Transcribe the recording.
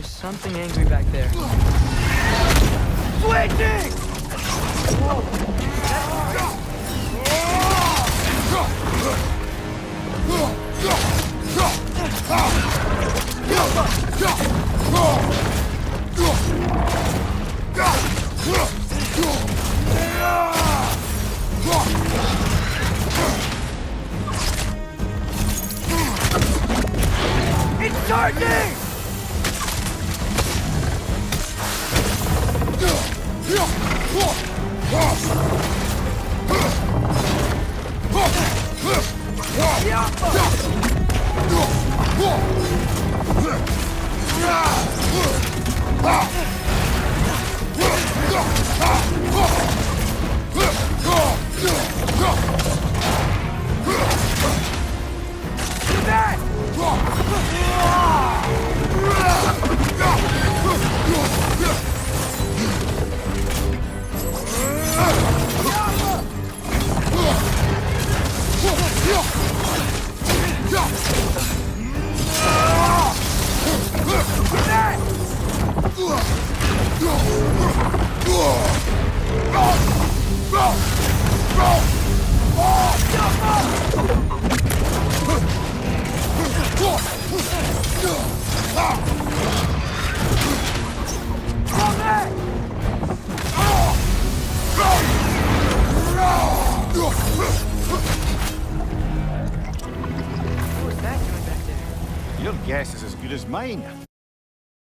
There's something angry back there. Switching! It's! 驾驾驾驾 that Your guess is as good as mine.